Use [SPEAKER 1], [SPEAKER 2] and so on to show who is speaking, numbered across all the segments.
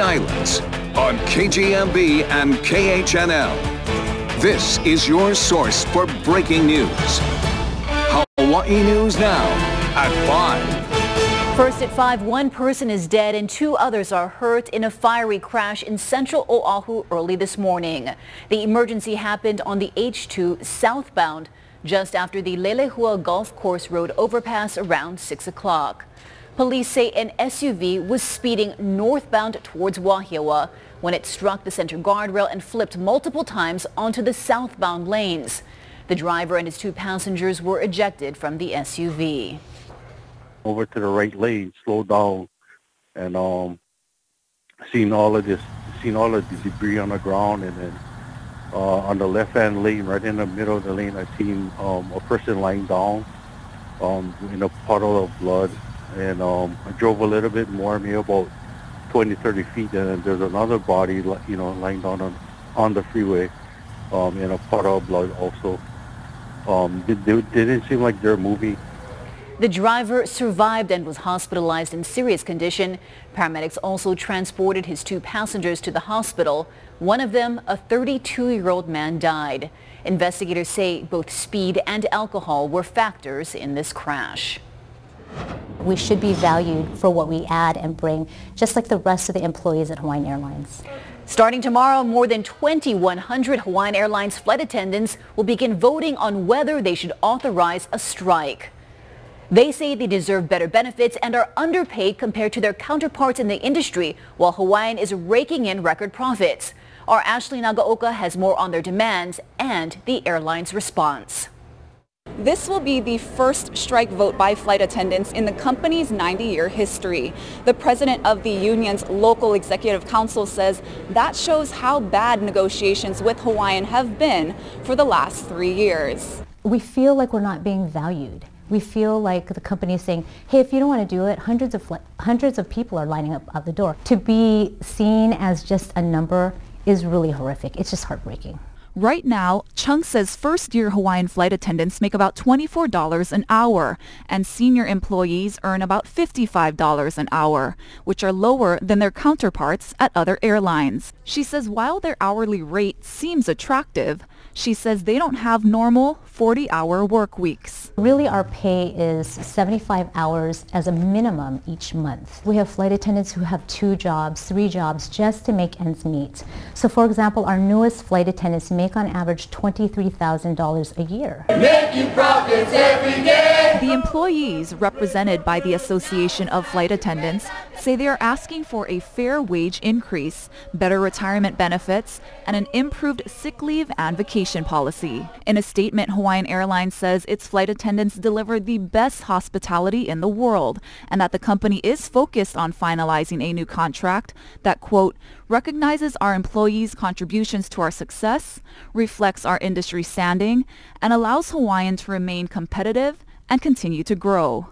[SPEAKER 1] Islands on KGMB and KHNL. This is your source for breaking news. Hawaii News Now at 5.
[SPEAKER 2] First at 5, one person is dead and two others are hurt in a fiery crash in central Oahu early this morning. The emergency happened on the H2 southbound just after the Leilehua Golf Course Road overpass around 6 o'clock. Police say an SUV was speeding northbound towards Wahiawa when it struck the center guardrail and flipped multiple times onto the southbound lanes. The driver and his two passengers were ejected from the SUV.
[SPEAKER 3] Over to the right lane, slowed down, and um, seen all of this, seen all of the debris on the ground, and then uh, on the left-hand lane, right in the middle of the lane, I seen um, a person lying down um, in a puddle of blood and um, I drove a little bit more, maybe about 20, 30 feet, and there's another body, you know, lying down on, on the freeway um, in a puddle of blood also. Um, they, they didn't seem like they're moving.
[SPEAKER 2] The driver survived and was hospitalized in serious condition. Paramedics also transported his two passengers to the hospital. One of them, a 32-year-old man, died. Investigators say both speed and alcohol were factors in this crash.
[SPEAKER 4] We should be valued for what we add and bring, just like the rest of the employees at Hawaiian Airlines.
[SPEAKER 2] Starting tomorrow, more than 2,100 Hawaiian Airlines flight attendants will begin voting on whether they should authorize a strike. They say they deserve better benefits and are underpaid compared to their counterparts in the industry, while Hawaiian is raking in record profits. Our Ashley Nagaoka has more on their demands and the airline's response.
[SPEAKER 5] This will be the first strike vote by flight attendants in the company's 90-year history. The president of the union's local executive council says that shows how bad negotiations with Hawaiian have been for the last three years.
[SPEAKER 4] We feel like we're not being valued. We feel like the company is saying, hey, if you don't want to do it, hundreds of, hundreds of people are lining up out the door. To be seen as just a number is really horrific. It's just heartbreaking.
[SPEAKER 5] Right now, Chung says first-year Hawaiian flight attendants make about $24 an hour, and senior employees earn about $55 an hour, which are lower than their counterparts at other airlines. She says while their hourly rate seems attractive, she says they don't have normal 40-hour work weeks.
[SPEAKER 4] Really our pay is 75 hours as a minimum each month. We have flight attendants who have two jobs, three jobs just to make ends meet. So for example, our newest flight attendants make on average $23,000 a year. Making profits
[SPEAKER 5] every day. The employees represented by the Association of Flight Attendants say they are asking for a fair wage increase, better retirement benefits, and an improved sick leave and vacation policy. In a statement, Hawaiian Airlines says its flight attendants deliver the best hospitality in the world and that the company is focused on finalizing a new contract that, quote, recognizes our employees' contributions to our success, reflects our industry standing, and allows Hawaiian to remain competitive and continue to grow.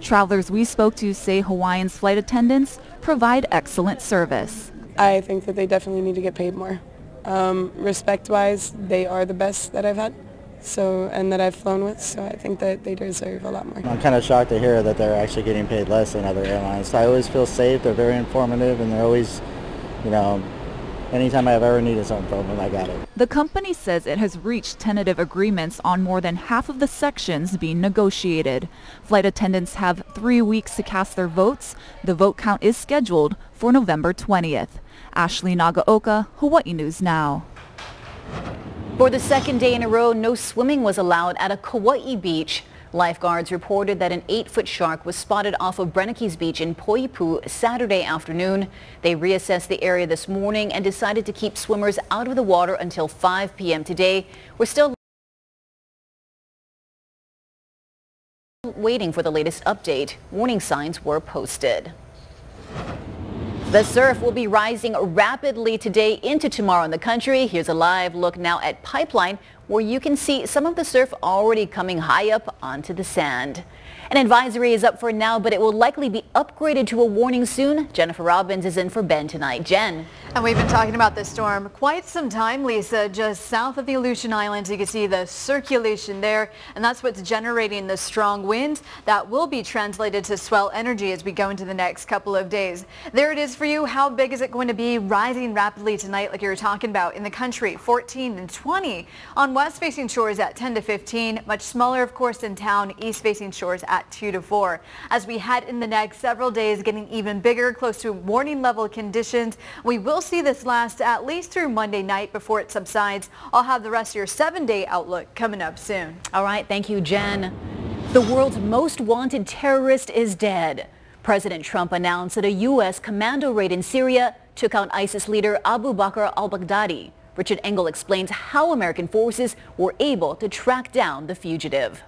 [SPEAKER 5] Travelers we spoke to say Hawaiian's flight attendants provide excellent service.
[SPEAKER 6] I think that they definitely need to get paid more. Um, Respect-wise, they are the best that I've had. So, and that I've flown with, so I think that they deserve a lot more.
[SPEAKER 7] I'm kind of shocked to hear that they're actually getting paid less than other airlines. So I always feel safe, they're very informative, and they're always, you know, anytime I've ever needed something from them, I got it.
[SPEAKER 5] The company says it has reached tentative agreements on more than half of the sections being negotiated. Flight attendants have three weeks to cast their votes. The vote count is scheduled for November 20th. Ashley Nagaoka, Hawaii News Now.
[SPEAKER 2] For the second day in a row, no swimming was allowed at a Kauai beach. Lifeguards reported that an eight-foot shark was spotted off of Brennecke's Beach in Poipu Saturday afternoon. They reassessed the area this morning and decided to keep swimmers out of the water until 5 p.m. today. We're still waiting for the latest update. Warning signs were posted. The surf will be rising rapidly today into tomorrow in the country. Here's a live look now at Pipeline where you can see some of the surf already coming high up onto the sand. An advisory is up for now, but it will likely be upgraded to a warning soon. Jennifer Robbins is in for Ben tonight. Jen.
[SPEAKER 8] And we've been talking about this storm quite some time, Lisa. Just south of the Aleutian Islands, you can see the circulation there, and that's what's generating the strong winds that will be translated to swell energy as we go into the next couple of days. There it is for you. How big is it going to be? Rising rapidly tonight, like you were talking about in the country, 14 and 20 on west-facing shores at 10 to 15. Much smaller, of course, in town, east-facing shores at at 2 to 4. As we head in the next several days, getting even bigger, close to warning level conditions. We will see this last at least through Monday night before it subsides. I'll have the rest of your seven-day outlook coming up soon.
[SPEAKER 2] All right. Thank you, Jen. The world's most wanted terrorist is dead. President Trump announced that a U.S. commando raid in Syria took out ISIS leader Abu Bakr al-Baghdadi. Richard Engel explains how American forces were able to track down the fugitive.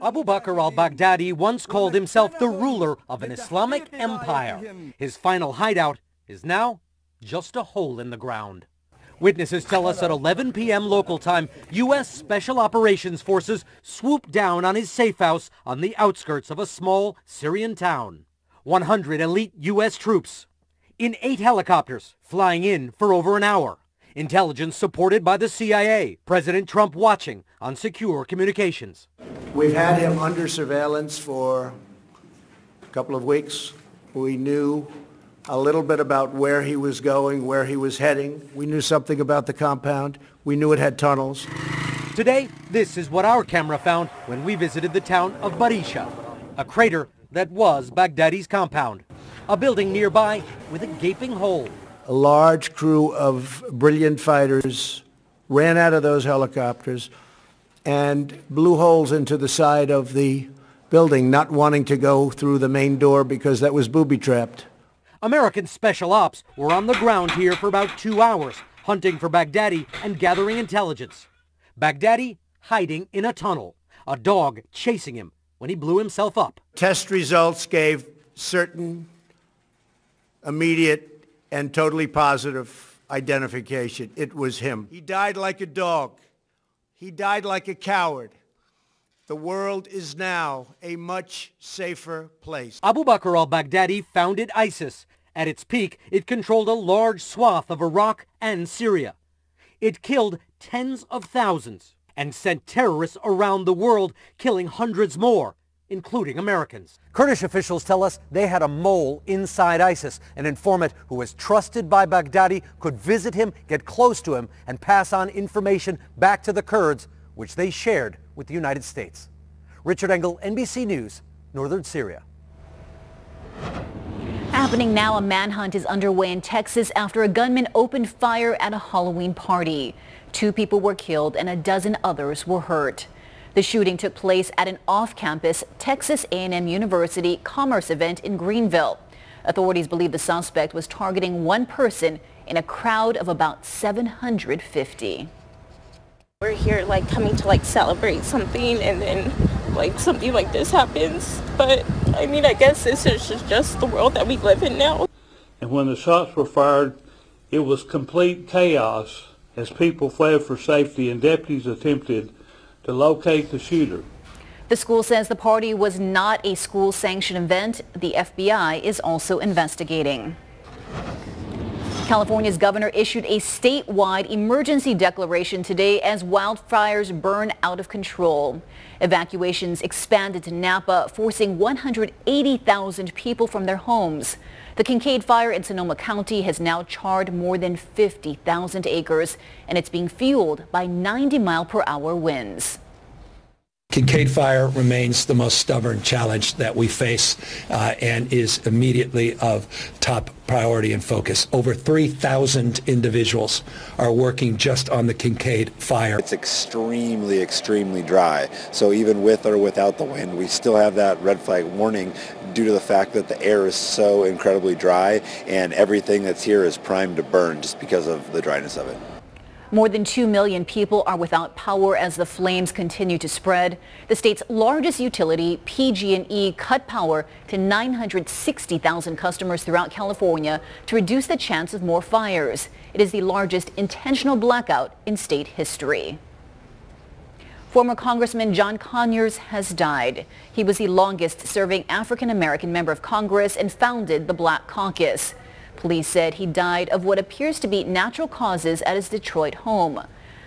[SPEAKER 9] Abu Bakr al-Baghdadi once called himself the ruler of an Islamic empire. His final hideout is now just a hole in the ground. Witnesses tell us at 11 p.m. local time, U.S. Special Operations Forces swooped down on his safe house on the outskirts of a small Syrian town. 100 elite U.S. troops in eight helicopters flying in for over an hour. Intelligence supported by the CIA. President Trump watching on secure communications.
[SPEAKER 10] We've had him under surveillance for a couple of weeks. We knew a little bit about where he was going, where he was heading. We knew something about the compound. We knew it had tunnels.
[SPEAKER 9] Today, this is what our camera found when we visited the town of Barisha, a crater that was Baghdadi's compound, a building nearby with a gaping hole
[SPEAKER 10] a large crew of brilliant fighters ran out of those helicopters and blew holes into the side of the building, not wanting to go through the main door because that was booby-trapped.
[SPEAKER 9] American special ops were on the ground here for about two hours, hunting for Baghdadi and gathering intelligence. Baghdadi hiding in a tunnel, a dog chasing him when he blew himself up.
[SPEAKER 10] Test results gave certain immediate and totally positive identification. It was him. He died like a dog. He died like a coward. The world is now a much safer place.
[SPEAKER 9] Abu Bakr al-Baghdadi founded ISIS. At its peak, it controlled a large swath of Iraq and Syria. It killed tens of thousands and sent terrorists around the world, killing hundreds more including Americans. Kurdish officials tell us they had a mole inside ISIS. An informant who was trusted by Baghdadi could visit him, get close to him, and pass on information back to the Kurds, which they shared with the United States. Richard Engel, NBC News, Northern Syria.
[SPEAKER 2] Happening now, a manhunt is underway in Texas after a gunman opened fire at a Halloween party. Two people were killed and a dozen others were hurt. The shooting took place at an off-campus Texas A&M University commerce event in Greenville. Authorities believe the suspect was targeting one person in a crowd of about 750.
[SPEAKER 11] We're here like coming to like celebrate something and then like something like this happens. But I mean, I guess this is just the world that we live in now.
[SPEAKER 12] And when the shots were fired, it was complete chaos as people fled for safety and deputies attempted to locate the shooter.
[SPEAKER 2] The school says the party was not a school-sanctioned event. The FBI is also investigating. California's governor issued a statewide emergency declaration today as wildfires burn out of control. Evacuations expanded to Napa, forcing 180,000 people from their homes. The Kincade fire in Sonoma County has now charred more than 50,000 acres, and it's being fueled by 90 mile per hour winds.
[SPEAKER 13] Kincade Fire remains the most stubborn challenge that we face uh, and is immediately of top priority and focus. Over 3,000 individuals are working just on the Kincade Fire.
[SPEAKER 14] It's extremely, extremely dry. So even with or without the wind, we still have that red flag warning due to the fact that the air is so incredibly dry and everything that's here is primed to burn just because of the dryness of it.
[SPEAKER 2] More than 2 million people are without power as the flames continue to spread. The state's largest utility, PG&E, cut power to 960,000 customers throughout California to reduce the chance of more fires. It is the largest intentional blackout in state history. Former Congressman John Conyers has died. He was the longest serving African American member of Congress and founded the Black Caucus. Police said he died of what appears to be natural causes at his Detroit home.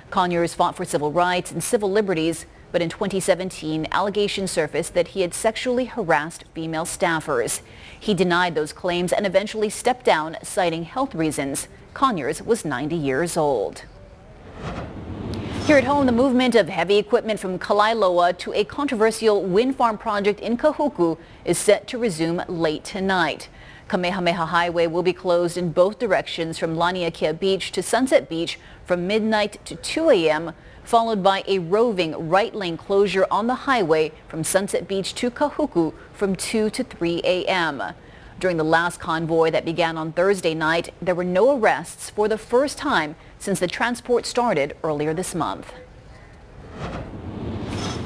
[SPEAKER 2] Conyers fought for civil rights and civil liberties, but in 2017, allegations surfaced that he had sexually harassed female staffers. He denied those claims and eventually stepped down, citing health reasons. Conyers was 90 years old. Here at home, the movement of heavy equipment from Kalaeloa to a controversial wind farm project in Kahuku is set to resume late tonight. Kamehameha Highway will be closed in both directions from Laniakea Beach to Sunset Beach from midnight to 2 a.m., followed by a roving right lane closure on the highway from Sunset Beach to Kahuku from 2 to 3 a.m. During the last convoy that began on Thursday night, there were no arrests for the first time since the transport started earlier this month.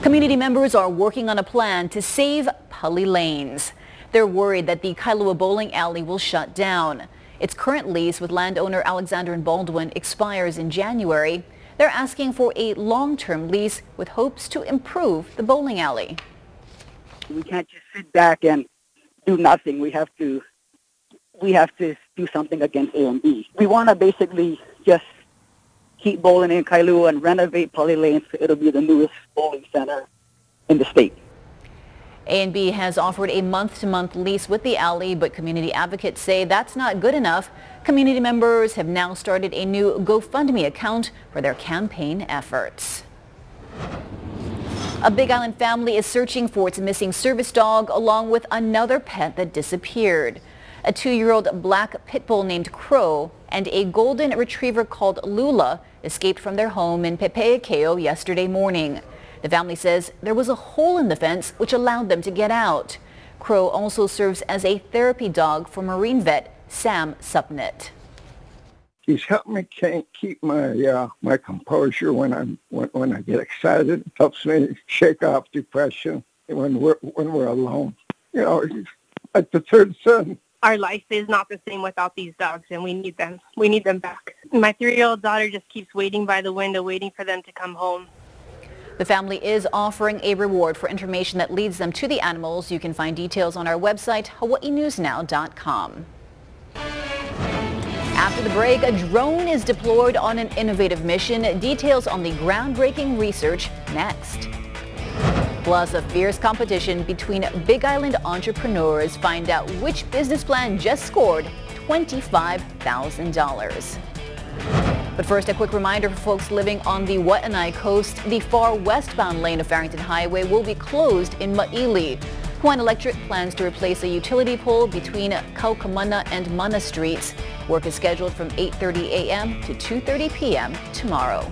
[SPEAKER 2] Community members are working on a plan to save Pali lanes. They're worried that the Kailua Bowling Alley will shut down. Its current lease with landowner Alexander and Baldwin expires in January. They're asking for a long-term lease with hopes to improve the bowling alley.
[SPEAKER 15] We can't just sit back and do nothing. We have to we have to do something against A and B. We want to basically just keep bowling in Kailua and renovate Pali Lane so it'll be the newest bowling center in the state.
[SPEAKER 2] A&B has offered a month-to-month lease with the alley, but community advocates say that's not good enough. Community members have now started a new GoFundMe account for their campaign efforts. A Big Island family is searching for its missing service dog along with another pet that disappeared. A two-year-old black pit bull named Crow and a golden retriever called Lula escaped from their home in Pepeakeo yesterday morning. The family says there was a hole in the fence which allowed them to get out. Crow also serves as a therapy dog for marine vet Sam Supnett.
[SPEAKER 16] He's helped me keep my uh, my composure when I'm when, when I get excited. Helps me shake off depression when we're when we're alone. You know, he's like the third son.
[SPEAKER 17] Our life is not the same without these dogs, and we need them. We need them back. My three-year-old daughter just keeps waiting by the window, waiting for them to come home.
[SPEAKER 2] The family is offering a reward for information that leads them to the animals. You can find details on our website, hawaiinewsnow.com. After the break, a drone is deployed on an innovative mission. Details on the groundbreaking research next. Plus, a fierce competition between Big Island entrepreneurs. Find out which business plan just scored $25,000. But first, a quick reminder for folks living on the Waianae coast. The far westbound lane of Farrington Highway will be closed in Ma'ili. Hawaiian Electric plans to replace a utility pole between Kaukamana and Mana streets. Work is scheduled from 8.30 a.m. to 2.30 p.m. tomorrow.